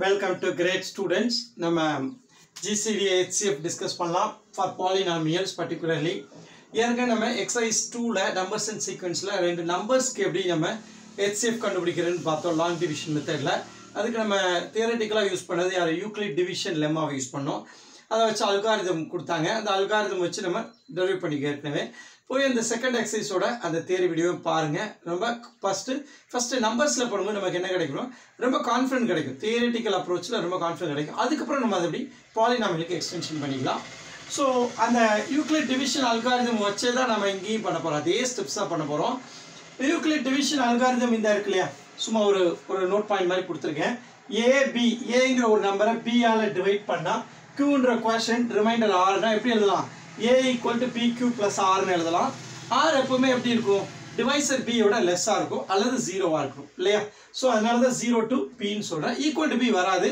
Welcome to great students நம்ம GCD HCF discuss பண்ணலாம். For polynomials particularly ஏற்கனவே நம்ம எக்ஸசைஸ் டூவில் நம்பர்ஸ் அண்ட் சீக்வன்ஸில் ரெண்டு நம்பர்ஸ்க்கு எப்படி நம்ம ஹெச்சிஎஃப் கண்டுபிடிக்கிறதுன்னு பார்த்தோம். லாங் டிவிஷன் மெத்தடில் அதுக்கு நம்ம தியரட்டிக்கலாக யூஸ் பண்ணது யார்? யூக்ளிட் டிவிஷன் லெம்மாவை யூஸ் பண்ணோம். அதை வச்சு அல்காரிதம் கொடுத்தாங்க. அந்த அல்காரிதம் வச்சு நம்ம டெலிவரி பண்ணிக்க ஏற்கனவே. போய் அந்த செகண்ட் எக்ஸசைஸோட அந்த தேரி வீடியோவை பாருங்கள் ரொம்ப ஃபஸ்ட்டு ஃபஸ்ட்டு நம்பர்ஸில் போடும்போது நமக்கு என்ன கிடைக்கும்? ரொம்ப கான்ஃபிடன்ட் கிடைக்கும். தியரிட்டிக்கல் அப்ரோச்சில் ரொம்ப கான்ஃபிடன்ட் கிடைக்கும். அதுக்கப்புறம் நம்ம அதை எப்படி பாலினாமிலுக்கு எக்ஸ்டென்ஷன் பண்ணிக்கலாம். ஸோ அந்த யூக்ளிட் டிவிஷன் அல்காரிதம் வச்சே தான் நம்ம இங்கேயும் பண்ண போகிறோம் அதே ஸ்டெப்ஸ் தான் பண்ண போகிறோம் யூக்ளிட் டிவிஷன் அல்காரிதம் இந்த இருக்கு இல்லையா? சும்மா ஒரு ஒரு நோட் பாயிண்ட் மாதிரி கொடுத்துருக்கேன். ஏபி ஏங்கிற ஒரு நம்பரை பியால் டிவைட் பண்ணால் கியூன்ற கொஷன் ரிமைண்டர் ஆறுனா எப்படி எழுதலாம்? A equal to B Q plus ஆர்னு எழுதலாம். ஆர் எப்பவுமே எப்படி இருக்கும்? டிவைசர் பியோட லெஸ்ஸாக இருக்கும். அல்லது ஜீரோவாக இருக்கும். இல்லையா? ஸோ அதனால தான் ஜீரோ டு பின்னு சொல்கிறேன் ஈக்குவல் டு பி வராது.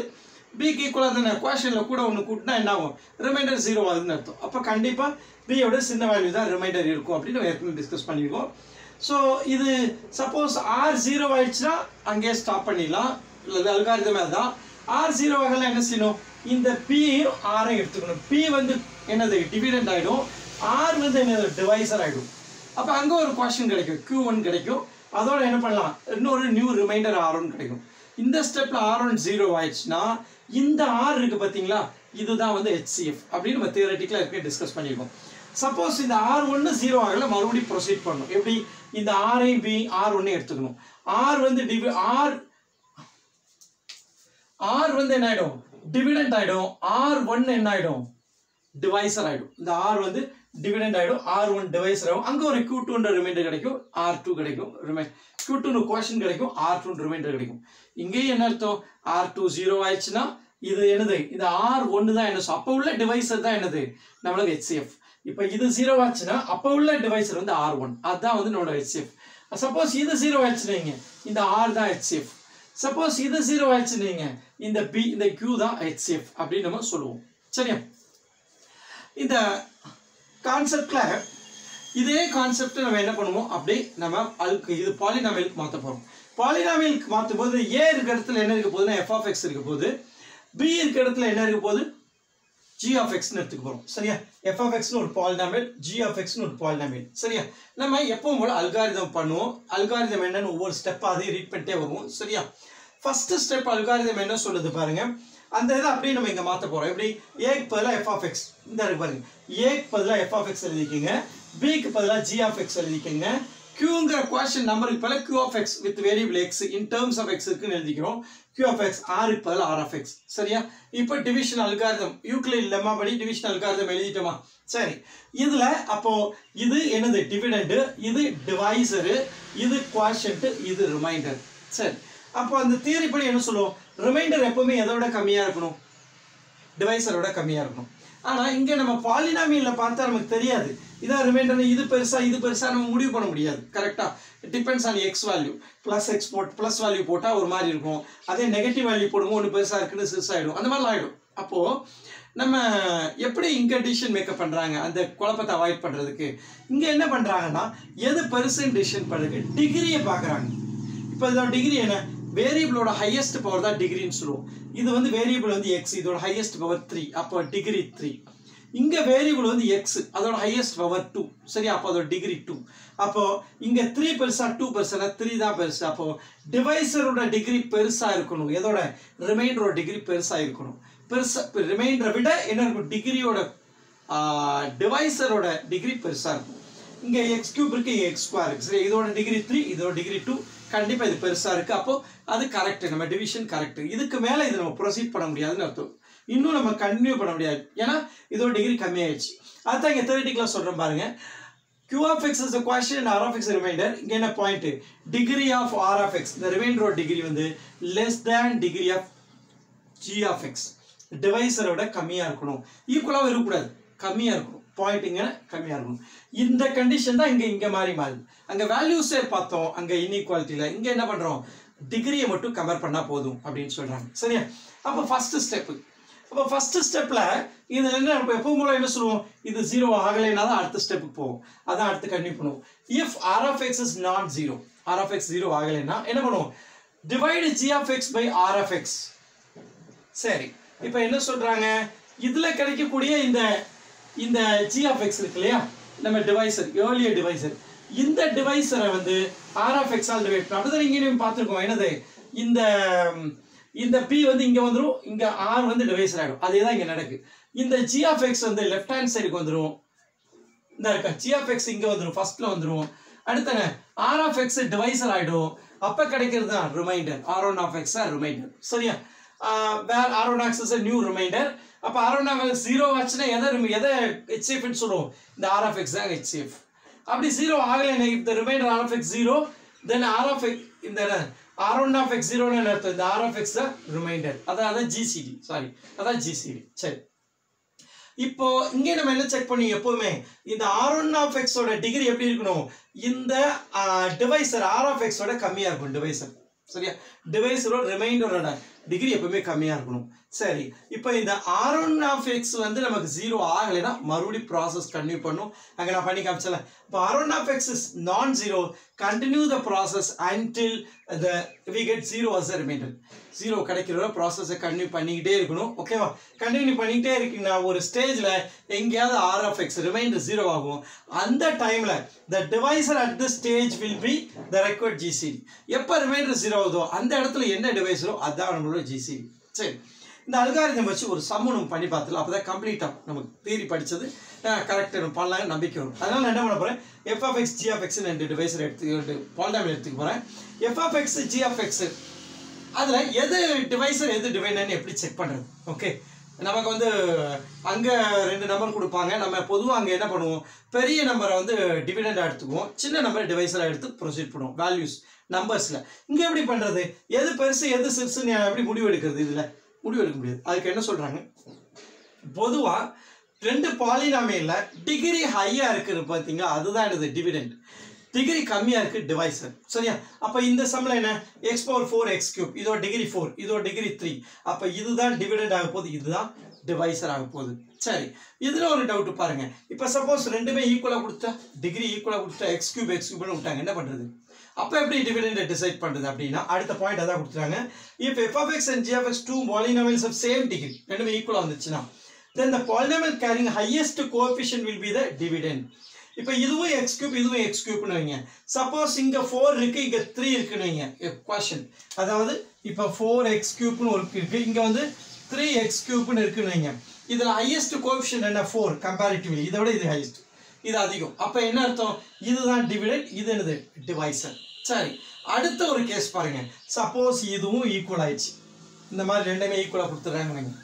பிக்கு ஈக்குவலாக தானே கொஷனில் கூட ஒன்று கூட்டினா என்ன ஆகும்? ரிமைண்டர் ஜீரோ ஆகுதுன்னு அர்த்தம். அப்போ கண்டிப்பாக பியோட சின்ன வேல்யூ தான் ரிமைண்டர் இருக்கும் அப்படின்னு நம்ம ஏற்கனவே டிஸ்கஸ் பண்ணியிருக்கோம். ஸோ இது சப்போஸ் ஆர் ஜீரோ ஆயிடுச்சுன்னா அங்கேயே ஸ்டாப் பண்ணிடலாம். இல்லை அல்காரிதமே தான் ஆர் ஜீரோ ஆகலாம் என்ன செய்யணும்? இந்த பியையும் ஆரையும் எடுத்துக்கணும். பி வந்து என்னது? டிவிடெண்ட் ஆகிடும் ஆர் வந்து என்னது? டிவைசர் ஆகிடும் அப்போ அங்கே ஒரு கொஷின் கிடைக்கும். கியூ ஒன் கிடைக்கும். அதோட என்ன பண்ணலாம்? இன்னொரு நியூ ரிமைண்டர் ஆர் ஒன் கிடைக்கும். இந்த ஸ்டெப்பில் ஆர் ஒன் ஜீரோ ஆயிடுச்சுன்னா இந்த ஆர் இருக்குது பார்த்தீங்களா இதுதான் வந்து ஹெச்சிஎஃப் அப்படின்னு நம்ம தியரட்டிக்கலாக இருக்க டிஸ்கஸ் பண்ணியிருக்கோம். சப்போஸ் இந்த ஆர் ஒன்று ஜீரோ ஆகல மறுபடியும் ப்ரொசீட் பண்ணணும். எப்படி? இந்த ஆரையும் பி ஆர் ஒன்று எடுத்துக்கணும். ஆர் வந்து டிவி ஆர் ஆர் வந்து என்ன ஆகிடும் டிவிடெண்ட் ஆகிடும் ஆர் ஒன் என்ன ஆகிடும் டிவைசர் ஆகிடும் இந்த ஆர் வந்து டிவிடெண்ட் ஆகிடும் ஆர் ஒன் டிவைசர் ஆகும். அங்கே ஒரு கியூ டூன்ற ரிமைண்டர் கிடைக்கும். ஆர் டூ கிடைக்கும். ரிமை கியூ டூன்னு கொஷின் கிடைக்கும். ஆர் டூ ரிமைண்டர் கிடைக்கும். இங்கேயும் என்ன அர்த்தம்? ஆர் டூ ஜீரோ ஆயிடுச்சுன்னா இது என்னது? இந்த ஆர் ஒன்று தான் என்ன அப்போ உள்ள டிவைசர் தான் என்னது? நம்மளுக்கு ஹெச்சிஎஃப் இப்போ இது ஜீரோ ஆச்சுன்னா அப்போ உள்ள டிவைசர் வந்து ஆர் ஒன் அதுதான் வந்து நம்மளோட ஹெச்சிஎஃப் சப்போஸ் இது ஜீரோ ஆயிடுச்சுன்னு இந்த ஆர் தான் ஹெச்சிஎஃப் சப்போஸ் இது ஜீரோ ஆயிடுச்சுன்னு இந்த பி இந்த கியூ தான் ஹெச்சிஎஃப் அப்படின்னு நம்ம சொல்லுவோம். சரியா? இந்த கான்செப்டில் இதே கான்செப்டை நம்ம என்ன பண்ணுவோம்? அப்படி நம்ம அதுக்கு இது பாலினாமியலுக்கு மாற்ற போகிறோம் பாலினாமியலுக்கு மாற்றும் போது ஏ இருக்க இடத்துல என்ன இருக்க போகுதுன்னா எஃப் ஆஃப் எக்ஸ் இருக்க போது பி இருக்க இடத்துல என்ன இருக்க போகுது? ஜி ஆஃப் எக்ஸ்னு எடுத்துக்க போகிறோம் சரியா? எஃப் ஆஃப் எக்ஸ்னு ஒரு பாலினாமியல் ஜி ஆஃப் எக்ஸ்னு ஒரு பாலினாமியல் சரியா? நம்ம எப்பவும் போல அல்காரிதம் பண்ணுவோம். அல்காரிதம் என்னன்னு ஒவ்வொரு ஸ்டெப்பாக அதையும் ரீட் பண்ணிட்டே வருவோம். சரியா? ஃபஸ்ட்டு ஸ்டெப் அல்காரிதம் என்ன சொல்லுது பாருங்க. அந்த இதை அப்படியே நம்ம இங்கே மாற்ற போகிறோம் எப்படி? ஏக்கு பதிலாக எஃப் ஆஃப் எக்ஸ் இந்த இருக்கு பாருங்க. ஏக்கு பதிலாக எஃப் ஆஃப் எக்ஸ் எழுதிக்கிங்க. பிக்கு பதிலாக ஜி ஆஃப் எக்ஸ் எழுதிக்கிங்க. கியூங்கிற கொஸ்டின் நம்பருக்கு பதிலாக Q of X with variable X in terms of X இருக்குன்னு எழுதிக்கிறோம். கியூ ஆஃப் எக்ஸ் ஆருக்கு பதிலாக ஆர் ஆஃப் எக்ஸ் சரியா? இப்போ டிவிஷன் அல்காரிதம் யூக்ளிட் லெம்மா படி டிவிஷன் அல்காரதம் எழுதிட்டோமா? சரி. இதில் அப்போது இது என்னது? டிவிடெண்ட் இது டிவைசரு இது குவாஷன்ட்டு இது ரிமைண்டர் சரி. அப்போ அந்த தியரி படி என்ன சொல்லுவோம்? ரிமைண்டர் எப்போவுமே எதோட கம்மியாக இருக்கணும்? டிவைசரோட கம்மியாக இருக்கணும். ஆனால் இங்கே நம்ம பாலினாமியில் பார்த்தா நமக்கு தெரியாது. இதான் ரிமைண்டர் இது பெருசா இது பெருசா நம்ம முடிவு பண்ண முடியாது. கரெக்டாக depends on X value plus X boat plus value போட்டால் ஒரு மாதிரி இருக்கும். அதே நெகட்டிவ் வேல்யூ போடும்போது ஒன்று பெருசாக இருக்குன்னு சிறுசாகிடும் அந்த மாதிரிலாம் ஆகிடும் அப்போது நம்ம எப்படி இங்கே டிசிஷன் மேக்கப் பண்ணுறாங்க அந்த குழப்பத்தை அவாய்ட் பண்ணுறதுக்கு இங்கே என்ன பண்ணுறாங்கன்னா எது பெருசுன்னு டிசிஷன் பண்ணுறதுக்கு டிகிரியை பார்க்குறாங்க. இப்போ இதோட டிகிரி என்ன? வேரியபிளோட ஹையஸ்ட் பவர் தான் டிகிரின்னு சொல்லுவோம். இது வந்து வேரியபிள் வந்து எக்ஸ் இதோட ஹையஸ்ட் பவர் த்ரீ அப்போ டிகிரி த்ரீ இங்கே வேரியபிள் வந்து எக்ஸ் அதோட ஹையஸ்ட் பவர் டூ சரி அப்போ அதோட டிகிரி டூ அப்போ இங்கே த்ரீ பெருசா டூ பெருசா த்ரீ தான் பெருசு. அப்போ டிவைசரோட டிகிரி பெருசாக இருக்கணும். எதோட ரிமைண்டரோட டிகிரி பெருசாக இருக்கணும். பெருசாக ரிமைண்டரை விட என்ன இருக்கும் டிகிரியோட டிவைசரோட டிகிரி பெருசாக இருக்கும் இங்கே எக்ஸ் கியூப் இருக்கு எக்ஸ் ஸ்கொயர் இருக்கு. சரி இதோட டிகிரி த்ரீ இதோட டிகிரி டூ கண்டிப்பாக இது பெருசாக இருக்குது அப்போ அது கரெக்ட் நம்ம டிவிஷன் கரெக்ட் இதுக்கு மேலே இது நம்ம ப்ரொசீட் பண்ண முடியாதுன்னு அர்த்தம். இன்னும் நம்ம கண்டினியூ பண்ண முடியாது. ஏன்னா இதோட டிகிரி கம்மியாயிடுச்சு. அதுதான் இங்கே தேர்ட்டிக்கெலாம் சொல்கிறேன் பாருங்கள் q of x is a question and r of x reminder இங்கே என்ன point degree of r of x. இந்த ரிமைண்டரோட டிகிரி வந்து less than degree of g of x. விட கம்மியாக இருக்கணும். ஈக்குவலாகவும் இருக்கக்கூடாது. கம்மியாக இருக்கணும். பாயிண்ட் இங்கே கம்மியாக இருக்கணும். இந்த கண்டிஷன் தான் இங்கே இங்கே மாறி மாறுது. அங்கே வேல்யூஸே பார்த்தோம். அங்கே இன்இக்வாலிட்டியில் இங்கே என்ன பண்ணுறோம் டிகிரியை மட்டும் கம்பேர் பண்ணால் போதும் அப்படின்னு சொல்கிறாங்க சரியா? அப்போ ஃபஸ்ட்டு ஸ்டெப்பு அப்போ ஃபஸ்ட்டு ஸ்டெப்பில் இது என்ன இப்போ எப்பவும் போல என்ன சொல்லுவோம்? இது ஜீரோ ஆகலைன்னா தான் அடுத்த ஸ்டெப்புக்கு போவோம் அதான் அடுத்து கண்டினியூ பண்ணுவோம். If R of X is not zero R of X zero ஆகலைன்னா என்ன பண்ணுவோம்? Divide G of X by R of X சரி இப்போ என்ன சொல்கிறாங்க இதில் கிடைக்கக்கூடிய இந்த இந்த ஜி ஆஃப் எக்ஸ் இருக்கு இல்லையா? நம்ம டிவைசர் ஏர்லியர் டிவைசர் இந்த டிவைசரை வந்து R of X all divide அப்படிதான் இங்கே பார்த்துருக்கோம். என்னது? இந்த இந்த பி வந்து இங்க வந்துடும் இங்க ஆர் வந்து டிவைசர் ஆகிடும் அதே தான் இங்க நடக்கு. இந்த ஜி ஆஃப் எக்ஸ் வந்து லெஃப்ட் ஹேண்ட் சைடுக்கு வந்துடும் இந்த இருக்கா ஜி ஆஃப் எக்ஸ் இங்க வந்துடும் ஃபர்ஸ்ட்ல வந்துடும் அடுத்தங்க ஆர் ஆஃப் எக்ஸ் டிவைசர் ஆகிடும் அப்ப கிடைக்கிறது தான் reminder R one of X reminder சரியா? Where R one aux new reminder அப்ப R one of X zero ஆச்சுன்னா எதை எதை ஹெச்எஃப்னு சொல்லுவோம்? இந்த ஆர் ஆஃப் எக்ஸ் தான் ஹெச்எஃப் அப்படி ஜீரோ ஆகலை இந்த reminder R of X zero then R of X இந்த ஆர் ஒன் ஆஃப் எக்ஸ் ஜீரோன்னு அர்த்தம்? இந்த ஆர் ஆஃப் எக்ஸ் தான் ரிமைண்டர் அதான் அதான் ஜிசிடி சாரி அதான் ஜிசிடி சரி. இப்போ இங்கே நம்ம என்ன செக் பண்ணி எப்பவுமே இந்த ஆர் ஒன் ஆஃப் எக்ஸோட டிகிரி எப்படி இருக்கணும்? இந்த டிவைசர் ஆர் ஆஃப் எக்ஸோட கம்மியாக இருக்கும் டிவைசர் சரியா? டிவைஸோட ரிமைண்டரோட டிகிரி எப்பவுமே கம்மியாக இருக்கணும். சரி இப்போ இந்த ஆர் ஒன் ஆஃப் எக்ஸ் வந்து நமக்கு ஜீரோ ஆகலைன்னா மறுபடியும் ப்ராசஸ் கண்டினியூ பண்ணும். அங்கே நான் பண்ணி காமிச்சல இப்போ R one of X is non zero continue the process until the we get zero as a reminder zero கிடைக்கிற ப்ராசஸை கண்டினியூ பண்ணிக்கிட்டே இருக்கணும் ஓகேவா கண்டினியூ பண்ணிக்கிட்டே இருக்கீங்கன்னா ஒரு ஸ்டேஜில் எங்கேயாவது R of X reminder zero ஆகும். அந்த டைமில் the divisor at the stage will be the required GCD எப்போ ரிமைண்டர் ஜீரோ ஆகுதோ அந்த இடத்துல என்ன டிவைஸரோ அதான் நம்மளோட ஜிசிடி சரி. இந்த அல்காரிதம் வச்சு ஒரு சம்மு நம்ம பண்ணி பார்த்துல அப்போ தான் கம்ப்ளீட்டாக நமக்கு தீரி படித்தது கரெக்டாக நம்ம பண்ணலாம் நம்பிக்கை வரும். அதனால் நான் என்ன பண்ண போகிறேன் எஃப்எஃப்எக்ஸ் ஜிஎஃப்எக்ஸ் ரெண்டு டிவைஸர் எடுத்து பால்டாம் எடுத்துக்க போகிறேன் எஃப்எஃப்எக்ஸ் ஜிஎஃப்எக்ஸ் அதில் எது டிவைஸர் எது டிவைனர்னு எப்படி செக் பண்ணுறது ஓகே நமக்கு வந்து அங்கே ரெண்டு நம்பர் கொடுப்பாங்க. நம்ம பொதுவாக அங்கே என்ன பண்ணுவோம்? பெரிய நம்பரை வந்து டிவிடெண்டாக எடுத்துக்குவோம். சின்ன நம்பரை டிவைஸராக எடுத்து ப்ரொசீட் பண்ணுவோம். வேல்யூஸ் நம்பர்ஸில் இங்கே எப்படி பண்ணுறது எது பெருசு எது சிறுசுன்னு எப்படி முடிவு எடுக்கிறது இதில்? முடிவு எடுக்க முடியாது. அதுக்கு என்ன சொல்கிறாங்க பொதுவாக ரெண்டு பாலினாமியில் டிகிரி ஹையாக இருக்குது பார்த்தீங்களா அதுதான் எனது டிவிடெண்ட் டிகிரி கம்மியாக இருக்குது டிவைசர் சரியா? அப்போ இந்த சம்மில் என்ன? X power four X cube இதோ டிகிரி ஃபோர் இதோ டிகிரி த்ரீ அப்போ இதுதான் டிவிடெண்ட் ஆக போகுது இதுதான் டிவைசர் ஆக போகுது. சரி. இதில் ஒரு டவுட் பாருங்க. இப்போ சப்போஸ் ரெண்டுமே ஈக்குவலாக கொடுத்தா டிகிரி ஈக்குவலாக கொடுத்தா எக்ஸ் கியூப் எக்ஸ் கியூப்னு விட்டாங்க. என்ன பண்ணுறது அப்போ எப்படி டிவிடெண்டை டிசைட் பண்ணுறது அப்படின்னா அடுத்த பாயிண்ட் அதான் கொடுத்துறாங்க இப்போ f of x and g x two polynomials of same degree ரெண்டுமே ஈக்குவலாக வந்துச்சுன்னா then the polynomial carrying highest coefficient will be the dividend இப்போ இதுவும் எக்ஸ் கியூப் இதுவும் எக்ஸ் கியூப்னு வைங்க. சப்போஸ் இங்கே ஃபோர் இருக்குது இங்கே த்ரீ இருக்குன்னு வைங்க. கொஷின் அதாவது இப்போ ஃபோர் எக்ஸ் கியூப்னு ஒரு இருக்குது இங்கே வந்து த்ரீ எக்ஸ் கியூப்னு இருக்குன்னு வைங்க. இதில் ஹையஸ்ட் கோஎஃபிஷியன்ட் என்ன? ஃபோர் கம்பேரிட்டிவ்லி இதை விட இது ஹையஸ்ட் இது அதிகம். அப்போ என்ன அர்த்தம்? இதுதான் டிவிடெண்ட் இது என்னது? டிவைசர் சரி. அடுத்த ஒரு கேஸ் பாருங்க. சப்போஸ் இதுவும் ஈக்குவல் ஆயிடுச்சு. இந்த மாதிரி ரெண்டுமே ஈக்குவலாக கொடுத்துட்றாங்க வைங்க.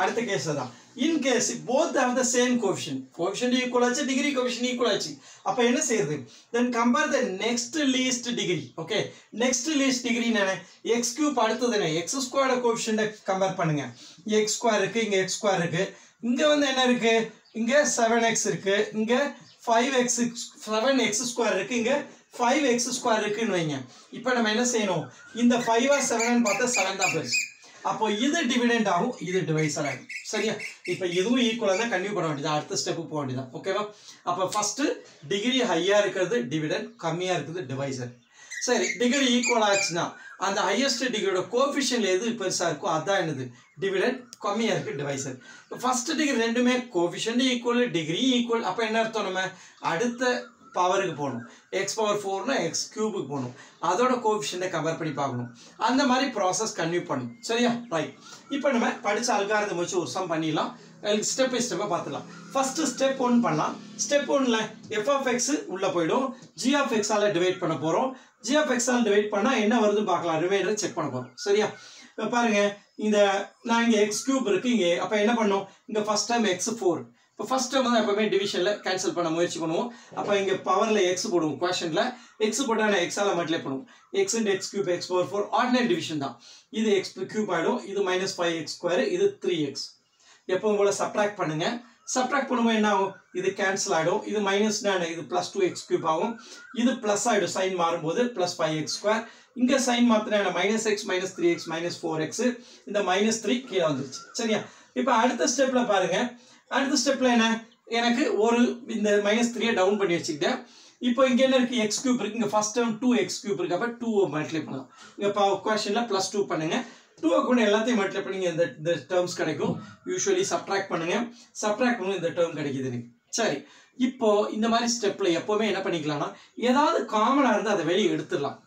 அடுத்த கேஸ் தான் in case both have the same coefficient coefficient equal ஆச்சு டிகிரி கோஎஃபிஷியன்ட் ஈக்குவல் ஆச்சு. அப்போ என்ன செய்யுது then compare the next least degree okay next least degree என்ன? எக்ஸ் கியூப் அடுத்தது என்ன? எக்ஸ் ஸ்கொயர்ட கோஎஃபிஷியன்ட்டை கம்பேர் பண்ணுங்க. எக்ஸ் ஸ்கொயர் இருக்கு இங்க எக்ஸ் ஸ்கொயர் இருக்கு. இங்க வந்து என்ன இருக்குது இங்கே செவன் எக்ஸ் இருக்குது இங்கே five X seven X square இருக்கு. இங்க ஃபைவ் எக்ஸ் ஸ்கொயர் இருக்குன்னு வைங்க. இப்போ நம்ம என்ன செய்யணும்? இந்த ஃபைவா செவன் பார்த்தா செவன் தான் பெருசு. அப்போ இது டிவிடெண்ட் ஆகும் இது டிவைசர் ஆகும். சரியா? இப்போ இதுவும் ஈக்குவலாக தான் கன்டினியூ பண்ண வேண்டியது அடுத்த ஸ்டெப்பு போக வேண்டியதான் ஓகேவா அப்போ ஃபஸ்ட்டு டிகிரி ஹையாக இருக்கிறது டிவிடெண்ட் கம்மியாக இருக்குது டிவைசர் சரி டிகிரி ஈக்குவல் ஆச்சுன்னா அந்த ஹையஸ்ட் டிகிரியோட கோஃபிஷியன் எது பெருசாக இருக்கோ அதான் என்னது? டிவிடெண்ட் கம்மியாக இருக்குது டிவைசர் ஃபஸ்ட்டு டிகிரி ரெண்டுமே கோஃபிஷன் ஈக்குவல் டிகிரி ஈக்குவல் அப்போ என்ன அர்த்தம் நம்ம? அடுத்த பவருக்கு போகணும். எக்ஸ் பவர் ஃபோர்னா எக்ஸ் கியூபுக்கு போகணும். அதோட கோஎஃபிஷியண்ட்டை கவர் பண்ணி பார்க்கணும். அந்த மாதிரி ப்ராசஸ் கன்டினியூ பண்ணணும். சரியா? ரைட் இப்போ நம்ம படித்த அல்காரதம் வச்சு ஒரு சம் பண்ணிடலாம். ஸ்டெப் பை ஸ்டெப்பாக பார்த்துலாம் ஃபஸ்ட்டு ஸ்டெப் ஒன் பண்ணலாம். ஸ்டெப் ஒன்ல எஃப் ஆஃப் எக்ஸ் உள்ளே போயிடும். ஜி ஆஃப் டிவைட் பண்ண போகிறோம் ஜி ஆஃப் எக்ஸால் டிவைட் பண்ணால் என்ன வருதுன்னு பார்க்கலாம். ரிமைண்டரை செக் பண்ண போகிறோம் சரியா? இப்போ பாருங்கள் இந்த நான் இங்கே எக்ஸ் கியூப் இருக்குது இங்கே. அப்போ என்ன பண்ணோம்? இங்கே ஃபஸ்ட் டைம் எக்ஸ் ஃபோர் இப்போ ஃபர்ஸ்ட் டைம் தான் எப்பவுமே டிவிஷனில் கேன்சல் பண்ண முயற்சி பண்ணுவோம். அப்போ இங்கே பவரில் எக்ஸ் போடுவோம் கொஷனில் எக்ஸ் போட்டால் நான் எக்ஸால் மல்டிப்ளை பண்ணுவோம். X int X cube X power four ordinary division தான். இது எக்ஸ் கியூப் ஆகிடும் இது மைனஸ் ஃபைவ் எக்ஸ் ஸ்கொயர் இது த்ரீ எக்ஸ் எப்பவும் போல் சப்ராக்ட் பண்ணுங்கள் சப்ராக்ட் பண்ணும்போது என்ன ஆகும்? இது கேன்சல் ஆகிடும் இது மைனஸ் இது ப்ளஸ் டூ எக்ஸ் கியூப் ஆகும். இது ப்ளஸ் ஆகிடும் சைன் மாறும்போது ப்ளஸ் ஃபைவ் எக்ஸ் ஸ்கொயர் இங்கே சைன் மாற்றினா minus x minus three x minus four x இந்த மைனஸ் த்ரீ கீழே வந்துருச்சு. சரியா? இப்போ அடுத்த ஸ்டெப்பில் பாருங்கள் அடுத்த ஸ்டெப்பில் என்ன? எனக்கு ஒரு இந்த மைனஸ் த்ரீயை டவுன் பண்ணி வச்சுக்கிட்டேன். இப்போ இங்கே என்ன இருக்குது எக்ஸ் கியூப் இருக்குது இங்கே first term two x cube இருக்கு. அப்போ டூ மல்டிப்ளை பண்ணலாம். இப்போ கொஷனில் ப்ளஸ் டூ பண்ணுங்கள் டூவை கூட எல்லாத்தையும் மல்டிப்ளை பண்ணி இந்த இந்த டேர்ம்ஸ் கிடைக்கும். யூஸ்வலி சப்ட்ராக்ட் பண்ணுங்கள் சப்ட்ராக்ட் பண்ணுங்க இந்த டேர்ம் கிடைக்குது எனக்கு. சரி. இப்போ இந்த மாதிரி ஸ்டெப்பில் எப்போவுமே என்ன பண்ணிக்கலாம்னா ஏதாவது காமனாக இருந்தால் அதை வெளியே எடுத்துடலாம்.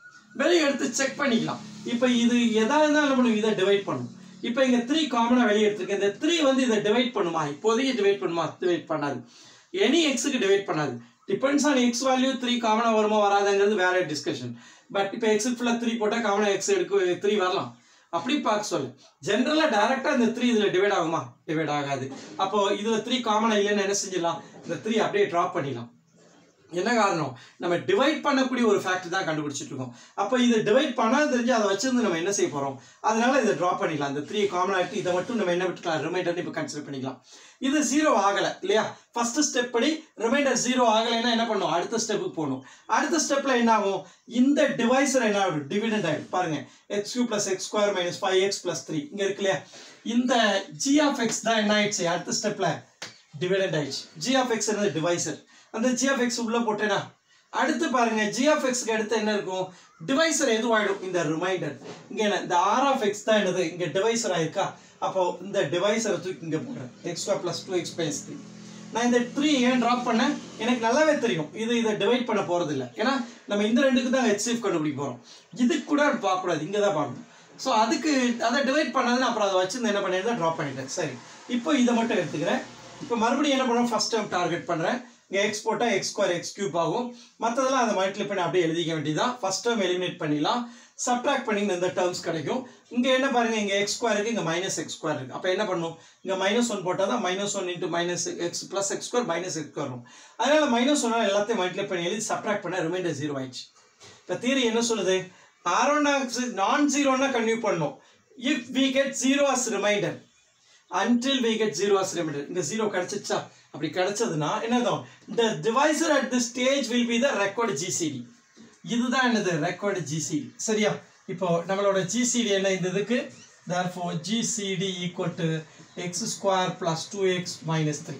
வெளியே எடுத்து செக் பண்ணிக்கலாம். இப்போ இது எதாவது இருந்தால் என்ன பண்ணுவோம் இதை டிவைட் பண்ணும் இப்போ இங்கே த்ரீ காமனாக வெளியே எடுத்திருக்கேன் இந்த த்ரீ வந்து இதை டிவைட் பண்ணுமா? இப்போதைக்கு டிவைட் பண்ணுமா? டிவைட் பண்ணாது. எனி எக்ஸுக்கு டிவைட் பண்ணாது. Depends on x value three காமனாக வருமா வராதுங்கிறது வேற டிஸ்கஷன் பட் இப்போ எக்ஸ் ஃபுல்லாக த்ரீ போட்டால் காமனாக எக்ஸ் எடுக்க த்ரீ வரலாம். அப்படி பார்க்க சொல்லு. ஜென்ரலாக டேரெக்டாக இந்த த்ரீ இதில் டிவைட் ஆகுமா? டிவைட் ஆகாது. அப்போ இதில் த்ரீ காமனாக இல்லைன்னு என்ன செஞ்சிடலாம்? இந்த த்ரீ அப்படியே ட்ராப் பண்ணிடலாம். என்ன காரணம்? நம்ம டிவைட் பண்ணக்கூடிய ஒரு ஃபேக்டர் தான் கண்டுபிடிச்சிட்டு இருக்கோம். அப்போ இதை டிவைட் பண்ணால் தெரிஞ்சு அதை வச்சிருந்து நம்ம என்ன செய்ய போகிறோம் அதனால இதை ட்ராப் பண்ணிடலாம். இந்த த்ரீ காமன் ஆகிட்டு இதை மட்டும் நம்ம என்ன விட்டுக்கலாம்? ரிமைண்டர் இப்போ கன்சிடர் பண்ணிக்கலாம். இது ஜீரோ ஆகலை இல்லையா? ஃபர்ஸ்ட் ஸ்டெப் படி ரிமைண்டர் ஜீரோ ஆகலைன்னா என்ன பண்ணும்? அடுத்த ஸ்டெப்புக்கு போகணும். அடுத்த ஸ்டெப்பில் என்ன ஆகும்? இந்த டிவைஸர் என்ன ஆகும் டிவிடெண்ட் ஆகிடும் பாருங்க. X cube plus x square minus five x plus three இங்கே இருக்கு இல்லையா? இந்த ஜி ஆஃப் எக்ஸ் தான் என்ன ஆயிடுச்சு? அடுத்த ஸ்டெப்பில் டிவிடெண்ட் ஆயிடுச்சு. ஜி ஆஃப் எக்ஸ் என்னது? டிவைசர் அந்த ஜி ஆஃப் எக்ஸ் போட்டேனா? அடுத்து பாருங்கள் ஜி ஆஃப் எக்ஸ்க்கு அடுத்து என்ன இருக்கும்? டிவைசர் எதுவாகிடும் இந்த ரிமைண்டர் இங்கே என்ன இந்த ஆர் ஆஃப் எக்ஸ் தான் என்னது? இங்கே டிவைசர் ஆயிருக்கா? அப்போ இந்த டிவைசரை தூக்கி இங்கே போடுறேன். X square plus two x plus three நான் இந்த த்ரீ ஏன் ட்ராப் பண்ணேன்? எனக்கு நல்லாவே தெரியும். இது இதை டிவைட் பண்ண போகிறது இல்லை ஏன்னா நம்ம இந்த ரெண்டுக்கு தான் ஹெச்சிஎஃப் கண்டுபிடிக்க போகிறோம் இதுக்கு கூட பார்க்கக்கூடாது இங்கே தான் பார்க்கணும். ஸோ அதுக்கு அதை டிவைட் பண்ணாதுன்னு அப்புறம் அதை வச்சு என்ன பண்ணியிருந்தேன் ட்ராப் பண்ணிட்டேன் சரி. இப்போ இதை மட்டும் எடுத்துக்கிறேன். இப்போ மறுபடியும் என்ன பண்ணுறோம் ஃபஸ்ட் டைம் டார்கெட் பண்ணுறேன் இங்கே எக்ஸ் போட்டால் எக்ஸ் ஸ்கொயர் எக்ஸ் கியூப் ஆகும். மற்றதெல்லாம் அதை மல்டிப்ளை பண்ணி அப்படியே எழுதிக்க வேண்டியதான் ஃபர்ஸ்ட் டைம் எலிமினேட் பண்ணிடலாம். சப்ட்ராக்ட் பண்ணி இந்த டேர்ம்ஸ் கிடைக்கும். இங்கே என்ன பாருங்கள் இங்கே எக்ஸ் ஸ்கொயர் இங்கே மைனஸ் எக்ஸ் ஸ்கொயர் இருக்கு. அப்போ என்ன பண்ணும்? இங்கே மைனஸ் ஒன் போட்டால் தான் minus one into minus x plus x square minus x square வரும். அதனால் மைனஸ் ஒன்னால் எல்லாத்தையும் மல்டிப்ளை பண்ணி எழுதி சப்ட்ராக்ட் பண்ண ரிமைண்டர் ஜீரோ ஆயிடுச்சு. இப்போ தீரி என்ன சொல்லுது? ஆரோனாக்ஸ் நான் ஜீரோன்னா கன்டினியூ பண்ணும். If we get zero as remainder until we get zero as remainder இந்த ஜீரோ கிடச்சிச்சா? அப்படி கிடைச்சதுன்னா என்னதான் the divisor at the stage will be the record GCD இதுதான் என்னது? ரெக்கார்டு ஜிசிடி சரியா? இப்போ நம்மளோட ஜிசிடி என்ன இந்த இதுக்கு? Therefore GCD equal to x square plus 2x minus 3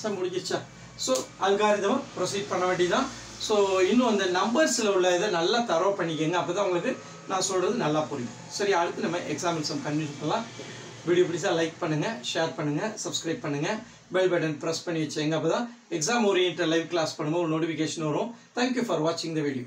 sir முடிஞ்சிருச்சா? ஸோ அல்காரிதமாக ப்ரொசீட் பண்ண வேண்டியதான் ஸோ இன்னும் அந்த நம்பர்ஸில் உள்ள இதை நல்லா தரோ பண்ணிக்கோங்க. அப்போ தான் உங்களுக்கு நான் சொல்கிறது நல்லா புரியும். சரி அடுத்து நம்ம எக்ஸாம்பிள்ஸ் கண்டினியூ பண்ணலாம். வீடியோ பிடிச்சா லைக் பண்ணுங்கள் ஷேர் பண்ணுங்கள் சப்ஸ்கிரைப் பண்ணுங்கள் பெல் பட்டன் ப்ரெஸ் பண்ணி வச்சுங்க அப்போ தான் எக்ஸாம் ஓரியன்ட் லைவ் கிளாஸ் பண்ணும்போது ஒரு நோட்டிஃபிகேஷன் வரும். தேங்க்யூ ஃபார் வாட்சிங் த வீடியோ